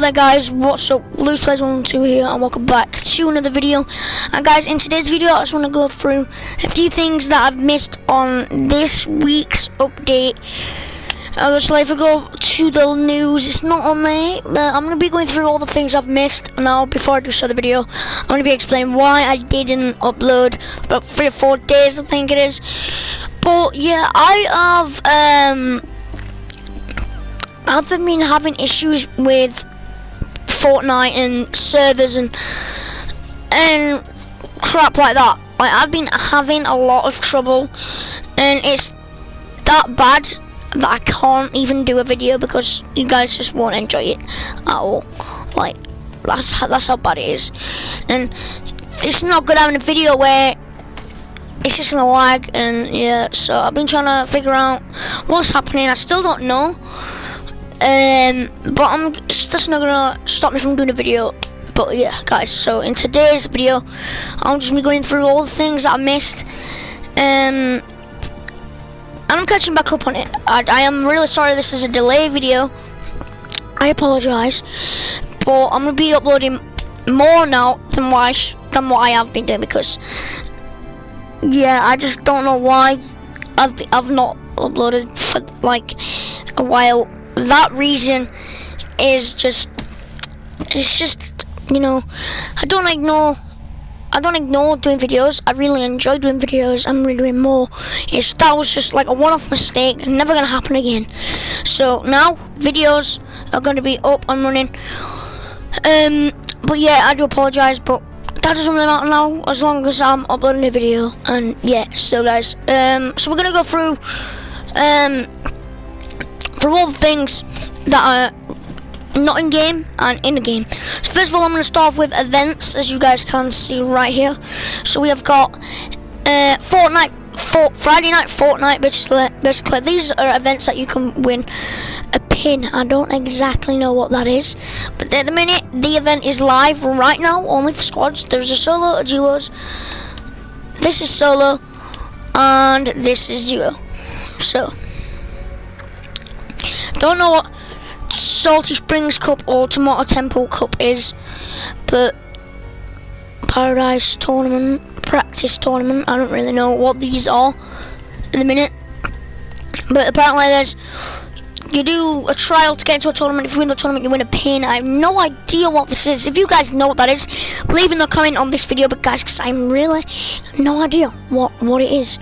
there guys, what's up? Lewis Plays 112 here and welcome back to another video. And guys, in today's video I just want to go through a few things that I've missed on this week's update. Uh, so if we go to the news, it's not on there, but I'm going to be going through all the things I've missed now before I do start the video. I'm going to be explaining why I didn't upload about three or four days I think it is. But yeah, I have um I've been having issues with Fortnite and servers and and crap like that. Like I've been having a lot of trouble and it's that bad that I can't even do a video because you guys just won't enjoy it at all. Like that's how, that's how bad it is. And it's not good having a video where it's just gonna lag and yeah so I've been trying to figure out what's happening I still don't know um, but I'm that's not gonna stop me from doing a video. But yeah, guys. So in today's video, I'm just be going through all the things that I missed. Um, and I'm catching back up on it. I, I am really sorry this is a delay video. I apologize, but I'm gonna be uploading more now than why than what I have been doing because yeah, I just don't know why I've I've not uploaded for like a while that reason is just it's just you know I don't ignore I don't ignore doing videos. I really enjoy doing videos. I'm really doing more. It's that was just like a one-off mistake never gonna happen again. So now videos are gonna be up and running. Um but yeah I do apologize but that doesn't really matter now as long as I'm uploading a video. And yeah so guys um so we're gonna go through um for all the things that are not in game and in the game. So first of all, I'm going to start off with events, as you guys can see right here. So we have got uh, Fortnite, for, Friday Night Fortnite, basically, basically. These are events that you can win a pin. I don't exactly know what that is, but at the minute, the event is live right now, only for squads. There's a solo, a duos. This is solo, and this is duo. So, don't know what Salty Springs Cup or Tomato Temple Cup is, but Paradise Tournament, Practice Tournament, I don't really know what these are in the minute. But apparently there's, you do a trial to get into a tournament, if you win the tournament you win a pin. I have no idea what this is. If you guys know what that is, leave in the comment on this video, but guys, because I'm really no idea what, what it is.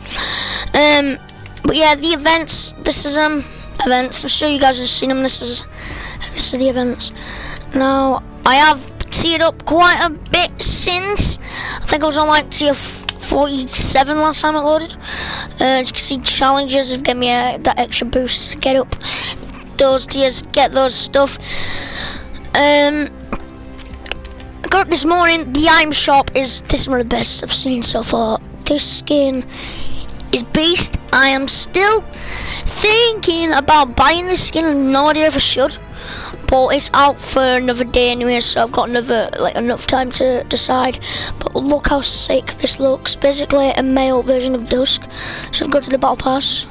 Um, but yeah, the events, this is, um, events. I'm sure you guys have seen them. This is this is the events. Now I have teared up quite a bit since. I think I was on like tier 47 last time I loaded. Uh, as you can see, challenges have given me a, that extra boost to get up those tiers, get those stuff. Um, I got up this morning. The item shop is this is one of the best I've seen so far. This skin is beast. I am still thinking about buying the skin. No idea if I should. But it's out for another day anyway, so I've got another like enough time to decide. But look how sick this looks. Basically a male version of Dusk. So I've got to the battle pass.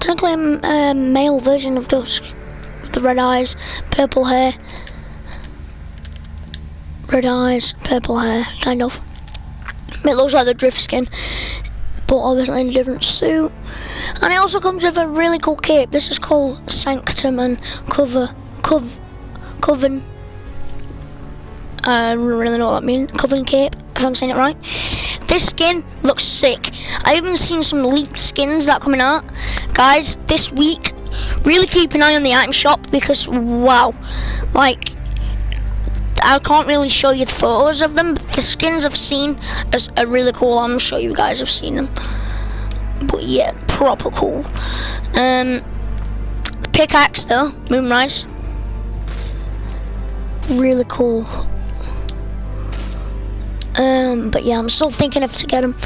Technically a male version of Dusk. With the red eyes, purple hair. Red eyes, purple hair, kind of. It looks like the drift skin, but obviously in a different suit. And it also comes with a really cool cape. This is called Sanctum and Cover, Cov, Coven. I don't really know what that means. Coven cape, if I'm saying it right. This skin looks sick. I've even seen some leaked skins that coming out. Guys, this week, really keep an eye on the item shop because wow, like I can't really show you the photos of them, but the skins I've seen are really cool. I'm sure you guys have seen them. But yeah, proper cool. Um, pickaxe though, Moonrise. Really cool. Um, but yeah, I'm still thinking if to get them.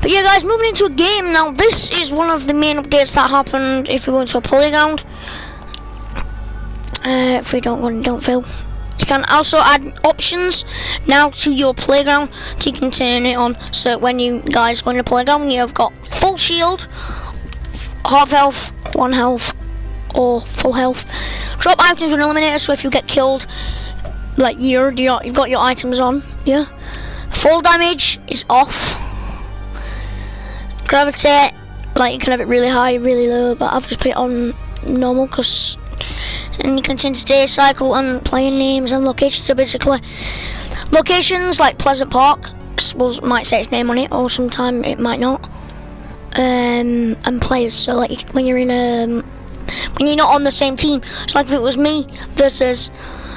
But yeah, guys, moving into a game now. This is one of the main updates that happened if we go into a playground. Uh, if we don't go, don't fail. You can also add options now to your playground so you can turn it on so when you guys go in the playground you've got full shield, half health, one health or full health. Drop items an eliminator, so if you get killed, like you're, you've got your items on, yeah. Fall damage is off. Gravity, like you can have it really high, really low, but I've just put it on normal because and you can change day cycle and playing names and locations. So basically, locations like Pleasant Park will might say its name on it, or sometime it might not. Um, and players. So like when you're in a um, when you're not on the same team. It's like if it was me versus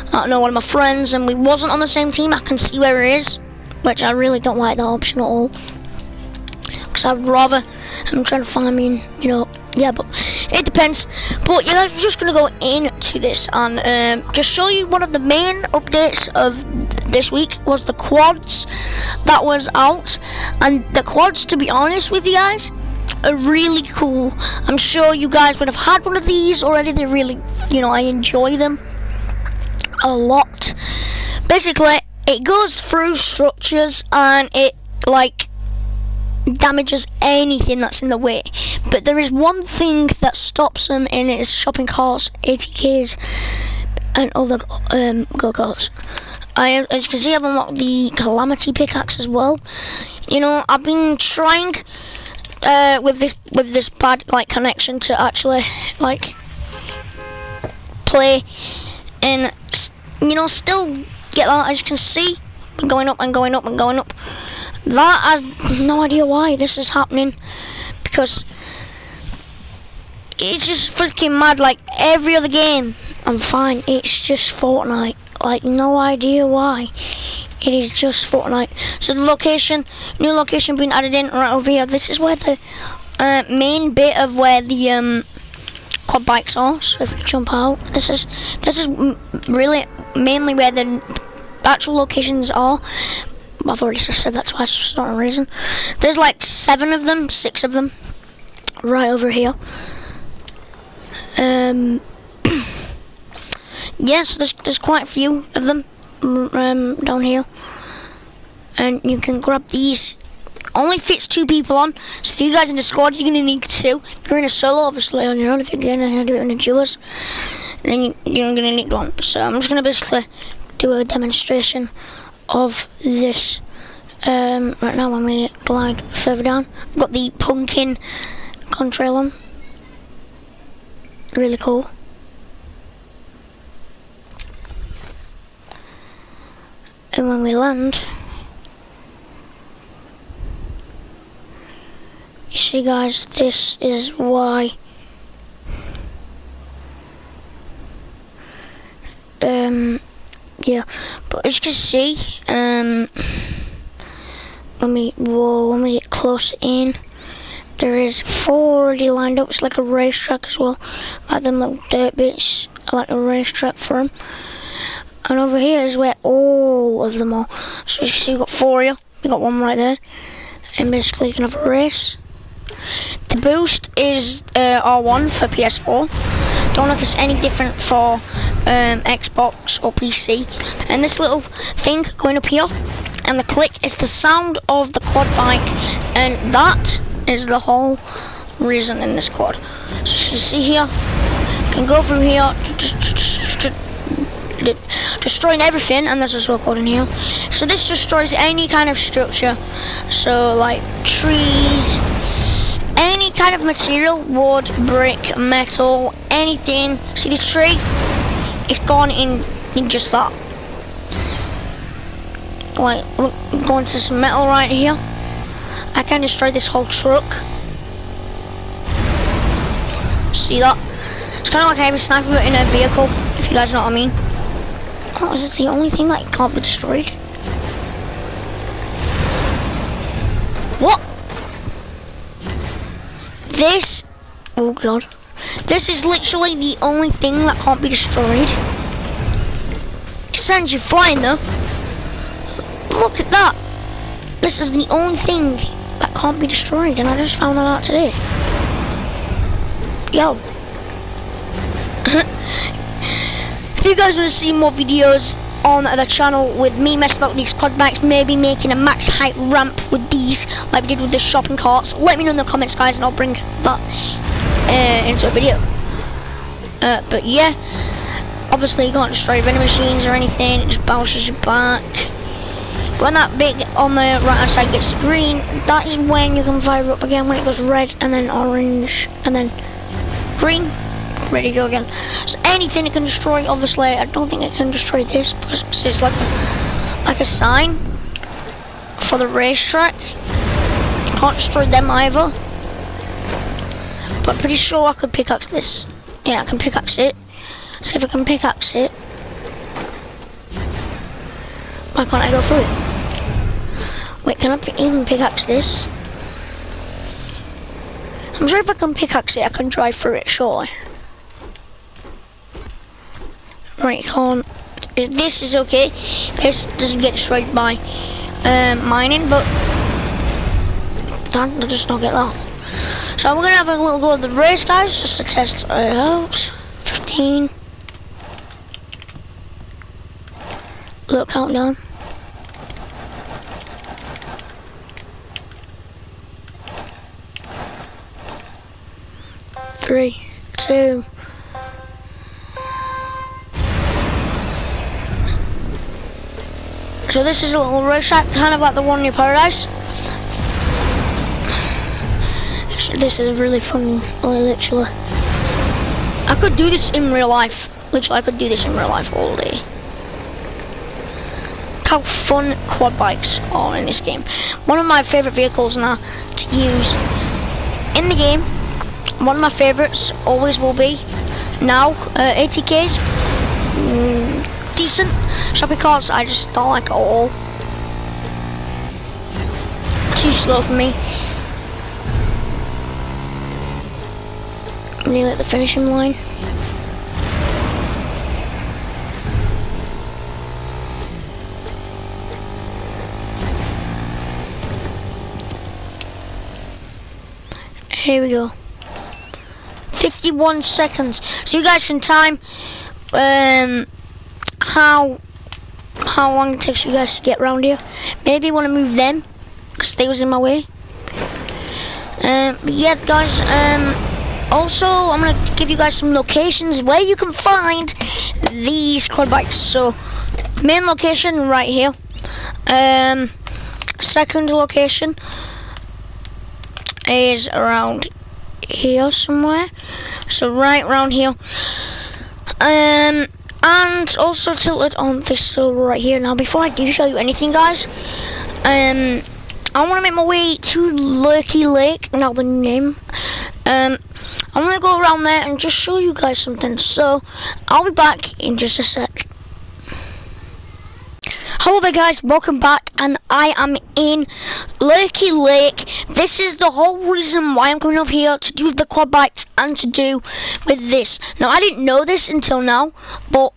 I don't know one of my friends, and we wasn't on the same team. I can see where it is, which I really don't like that option at all. Because I'd rather I'm trying to find me, you know, yeah, but it depends. But yeah, I'm just gonna go into this and um, just show you one of the main updates of this week was the quads that was out, and the quads, to be honest with you guys, are really cool. I'm sure you guys would have had one of these already. They really, you know, I enjoy them a lot. Basically, it goes through structures and it like damages anything that's in the way. But there is one thing that stops them in its shopping carts, ATKs, and other um, go-karts. I, as you can see, I've unlocked the Calamity pickaxe as well. You know, I've been trying uh, with this with this bad like connection to actually like play and you know still get that. As you can see, going up and going up and going up. That, I have no idea why this is happening. Because it's just freaking mad. Like every other game, I'm fine. It's just Fortnite. Like no idea why. It is just Fortnite. So the location, new location being added in right over here. This is where the uh, main bit of where the um, quad bikes are. So if you jump out, this is this is really mainly where the actual locations are. I've already just said that twice for not a reason. There's like seven of them, six of them, right over here. Um, yes, there's there's quite a few of them um, down here, and you can grab these. Only fits two people on, so if you guys in the squad, you're gonna need two. If you're in a solo, obviously on your own. If you're gonna do it in a duos, then you're gonna need one. So I'm just gonna basically do a demonstration of this um, right now when we glide further down. I've got the pumpkin contrail on. Really cool. And when we land, you see guys, this is why um yeah but as you can see um when we whoa, when we get close in. There is four already lined up. It's like a racetrack as well. Like them little dirt bits like a racetrack for them and over here is where all of them are. So you see we've got four here we got one right there. And basically you can have a race. The boost is uh, R1 for PS4 don't know if it's any different for um, Xbox or PC. And this little thing going up here, and the click is the sound of the quad bike, and that is the whole reason in this quad. So you see here, can go through here, destroying everything, and there's a code in here. So this destroys any kind of structure, so like trees, any kind of material, wood, brick, metal, anything. See this tree? It's gone in in just that. Like, look, going to some metal right here. I can destroy this whole truck. See that? It's kind of like a sniper in a vehicle, if you guys know what I mean. Oh, is it the only thing that can't be destroyed? What? This, oh god. This is literally the only thing that can't be destroyed. Sends you flying though. Look at that. This is the only thing that can't be destroyed and I just found that out today. Yo. if you guys want to see more videos on the channel with me messing about these quad bikes, maybe making a max height ramp with these like we did with the shopping carts, let me know in the comments guys and I'll bring that uh, into a video. Uh, but yeah, obviously you can't destroy vending machines or anything, it just bounces you back. When that bit on the right hand side gets green, that is when you can fire up again when it goes red and then orange and then green, ready to go again. So anything it can destroy, obviously I don't think it can destroy this because it's like a, like a sign for the racetrack. You can't destroy them either. But I'm pretty sure I could pickaxe this. Yeah, I can pickaxe it. See if I can pickaxe it. Why can't I go through it? Wait, can I even pickaxe this? I'm sure if I can pickaxe it, I can drive through it, surely. Right, can't. This is okay. This doesn't get destroyed by um, mining, but that does not get that. So we're gonna have a little go of the race, guys, just to test it out. 15. Little countdown. Three, two. So this is a little race track, kind of like the one near Paradise. This is really fun, literally. I could do this in real life. Literally, I could do this in real life all day. How fun quad bikes are in this game. One of my favourite vehicles now to use in the game. One of my favourites always will be now uh, ATKs. Mm, decent. Shopping carts I just don't like at all. Too slow for me. Nearly at the finishing line. Here we go. 51 seconds. So you guys can time um, how how long it takes you guys to get around here. Maybe want to move them because they was in my way. Um, but yeah, guys. Um, also, I'm gonna give you guys some locations where you can find these quad bikes. So, main location right here. Um, second location is around here somewhere. So right around here. Um, and also tilted on this silver right here. Now, before I do show you anything, guys, um, I want to make my way to Lurky Lake, now the name. Um, I'm going to go around there and just show you guys something. So, I'll be back in just a sec. Hello there guys, welcome back and I am in Lurky Lake. This is the whole reason why I'm coming up here to do with the quad bikes and to do with this. Now I didn't know this until now, but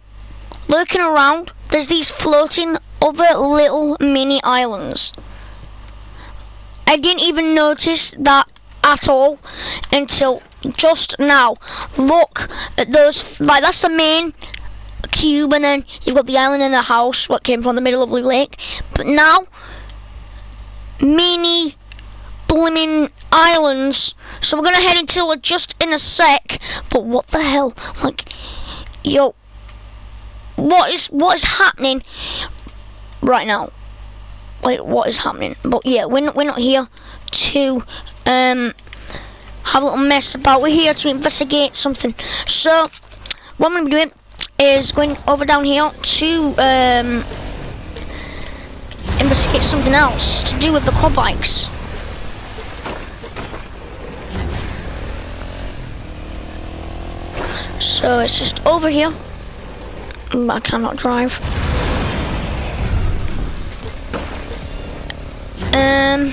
looking around, there's these floating other little mini islands. I didn't even notice that at all until just now. Look at those, like that's the main cube and then you've got the island and the house what came from the middle of the lake. But now mini blooming islands. So we're gonna head into it just in a sec but what the hell? Like yo what is what is happening right now? Like what is happening? But yeah we're not, we're not here to um have a little mess about we're here to investigate something so what I'm gonna be doing is going over down here to um, investigate something else to do with the quad bikes. So it's just over here. But I cannot drive. Um.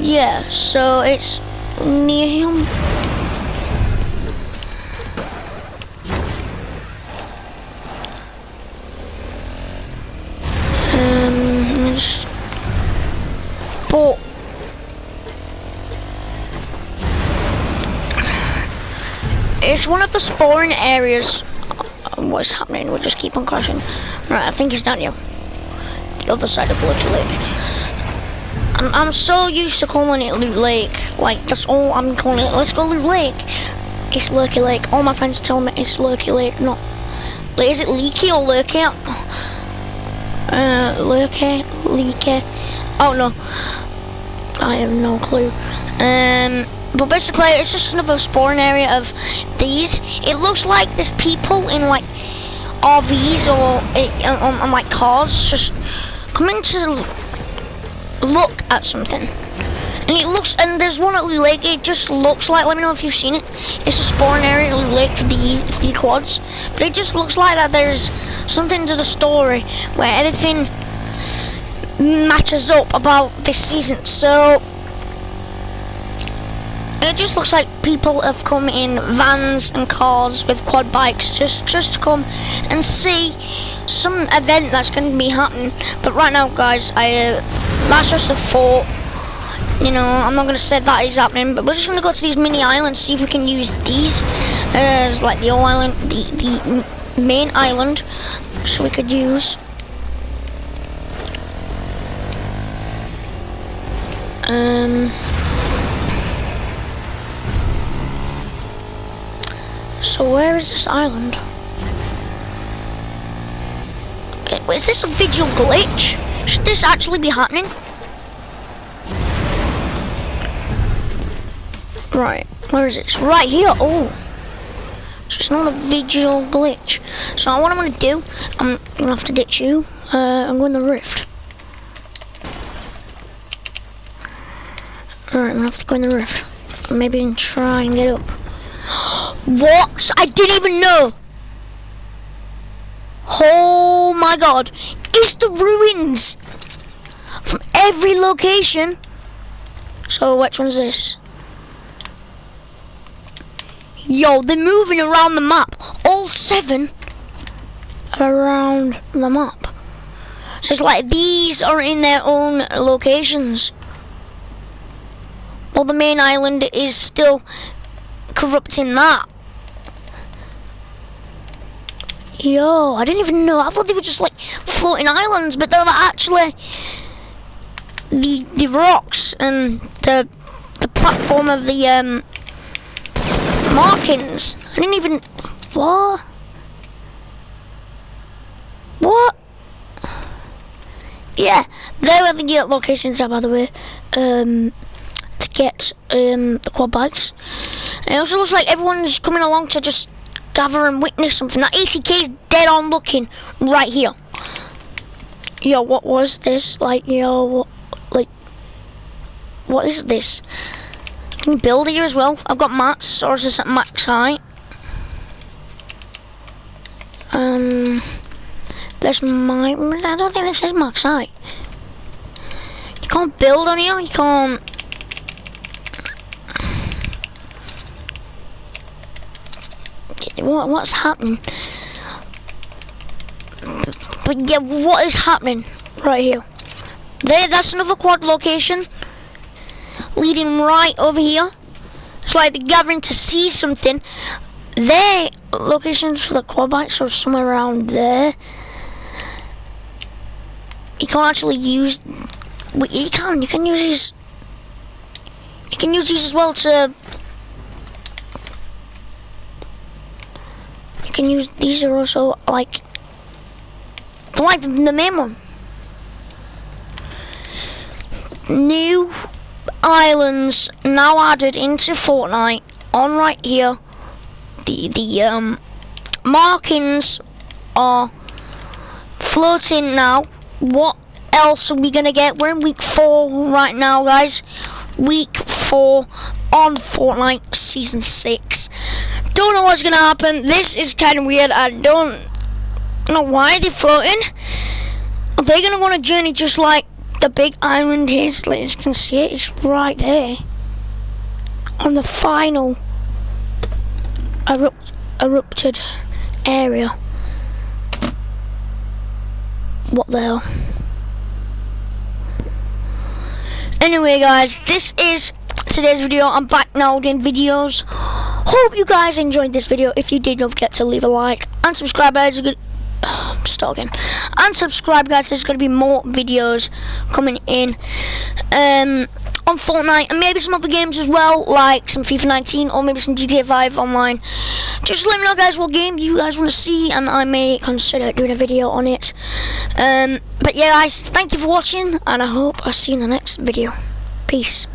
Yeah, so it's near him. But it's one of the spawning areas. Uh, what's happening? We'll just keep on crashing. Right, I think it's down here. The other side of Loot Lake. I'm, I'm so used to calling it Loot Lake. Like, that's all I'm calling it. Let's go Loot Lake. It's Lurky Lake. All my friends tell me it's Lurky Lake. Not. Is it Leaky or Lurky? Uh, Lurky, Leaky. Oh no. I have no clue. Um, but basically, it's just another spawning area of these. It looks like there's people in like RVs or uh, on, on like cars just coming to look at something. And it looks, and there's one at Loot Lake, it just looks like, let me know if you've seen it. It's a spawn area at Loot Lake for the, the quads. But it just looks like that there's something to the story where everything matches up about this season. So, it just looks like people have come in vans and cars with quad bikes just, just to come and see some event that's going to be happening. But right now, guys, I uh, that's just a thought you know, I'm not going to say that is happening, but we're just going to go to these mini islands, see if we can use these as like the old island, the, the main island, so we could use. Um, so where is this island? Okay, is this a visual glitch? Should this actually be happening? Right, where is it? It's right here. Oh, so it's not a visual glitch. So what I'm gonna do, I'm gonna have to ditch you. Uh, I'm going the rift. Alright, I'm gonna have to go in the rift. Maybe try and get up. What? I didn't even know. Oh my god. It's the ruins. From every location. So which one's this? Yo, they're moving around the map. All seven around the map. So it's like these are in their own locations. While the main island is still corrupting that. Yo, I didn't even know. I thought they were just like floating islands, but they're actually the the rocks and the the platform of the um markings. I didn't even... What? What? Yeah, there are the locations are, by the way, um, to get um, the quad bikes. And it also looks like everyone's coming along to just gather and witness something. That ATK is dead on looking right here. Yo, what was this? Like, yo, what, like, what is this? can build here as well. I've got mats, or is this at max height? Um, this might, I don't think this is max height. You can't build on here, you can't. What, what's happening? But yeah, what is happening right here? There, that's another quad location leading right over here. It's like they're gathering to see something. There, locations for the quad bikes are somewhere around there. You can actually use. You can. You can use these. You can use these as well to. Can use these are also like. Like the one. New islands now added into Fortnite on right here. The the um markings are floating now. What else are we gonna get? We're in week four right now, guys. Week four on Fortnite season six. Don't know what's gonna happen. This is kind of weird. I don't know why they're floating. Are they gonna go on a journey just like the big island is, as you can see it, it's right there. On the final erupt, erupted area. What the hell? Anyway guys, this is today's video. I'm back now doing videos. Hope you guys enjoyed this video. If you did, don't forget to leave a like and subscribe. Good start again. And subscribe, guys. There's going to be more videos coming in. Um, on Fortnite and maybe some other games as well, like some FIFA 19 or maybe some GTA 5 online. Just let me know, guys, what game you guys want to see, and I may consider doing a video on it. Um, but yeah, guys, thank you for watching, and I hope I see you in the next video. Peace.